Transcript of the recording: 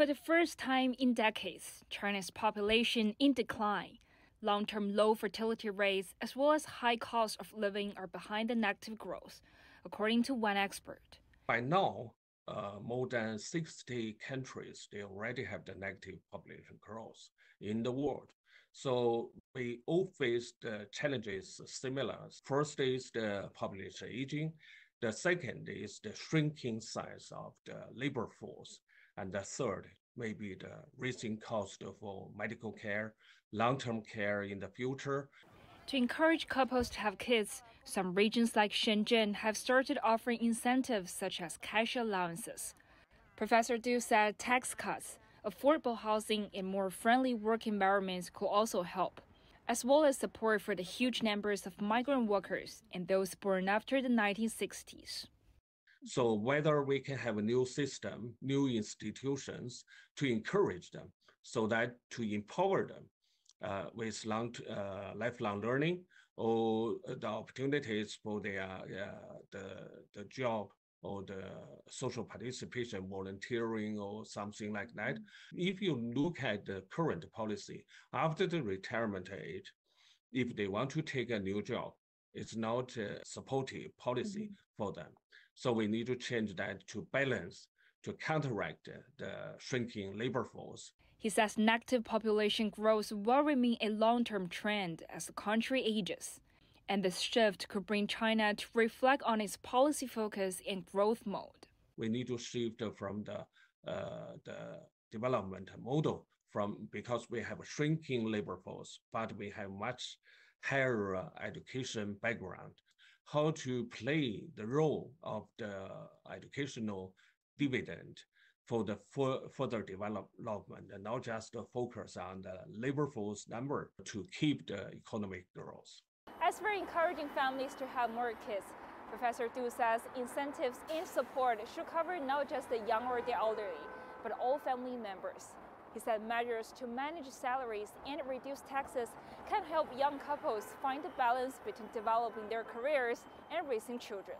For the first time in decades, China's population in decline. Long-term low fertility rates as well as high cost of living are behind the negative growth, according to one expert. By now, uh, more than 60 countries, they already have the negative population growth in the world. So we all face the challenges similar. First is the population aging. The second is the shrinking size of the labor force. And the third may be the rising cost for uh, medical care, long-term care in the future. To encourage couples to have kids, some regions like Shenzhen have started offering incentives such as cash allowances. Professor Du said tax cuts, affordable housing, and more friendly work environments could also help, as well as support for the huge numbers of migrant workers and those born after the 1960s. So whether we can have a new system, new institutions to encourage them, so that to empower them uh, with long, uh, lifelong learning or the opportunities for their uh, the the job or the social participation, volunteering or something like that. If you look at the current policy after the retirement age, if they want to take a new job, it's not a supportive policy mm -hmm. for them. So we need to change that to balance, to counteract the shrinking labor force. He says negative population growth will remain a long-term trend as the country ages. And this shift could bring China to reflect on its policy focus and growth mode. We need to shift from the, uh, the development model from because we have a shrinking labor force, but we have much higher education background how to play the role of the educational dividend for the further development and not just focus on the labor force number to keep the economic growth. As for encouraging families to have more kids, Professor Du says incentives and support should cover not just the young or the elderly, but all family members. He said measures to manage salaries and reduce taxes can help young couples find a balance between developing their careers and raising children.